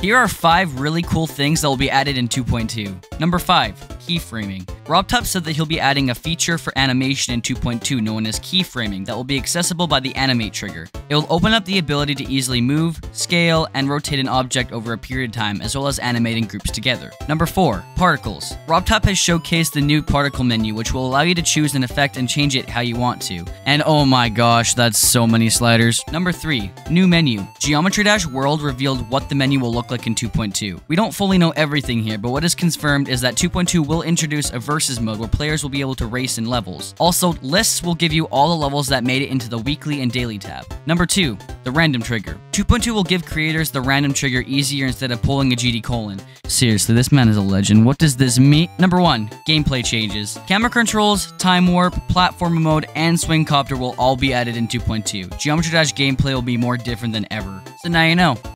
Here are 5 really cool things that will be added in 2.2. Number 5 keyframing. RobTop said that he'll be adding a feature for animation in 2.2 known as keyframing that will be accessible by the animate trigger. It will open up the ability to easily move, scale, and rotate an object over a period of time as well as animating groups together. Number 4. Particles. RobTop has showcased the new particle menu which will allow you to choose an effect and change it how you want to. And oh my gosh, that's so many sliders. Number 3. New menu. Geometry Dash World revealed what the menu will look like in 2.2. We don't fully know everything here, but what is confirmed is that 2.2 will will introduce a versus mode where players will be able to race in levels. Also, lists will give you all the levels that made it into the weekly and daily tab. Number 2. The random trigger. 2.2 will give creators the random trigger easier instead of pulling a GD colon. Seriously, this man is a legend. What does this mean? Number 1. Gameplay changes. Camera controls, time warp, platform mode, and swing copter will all be added in 2.2. Geometry Dash gameplay will be more different than ever. So now you know.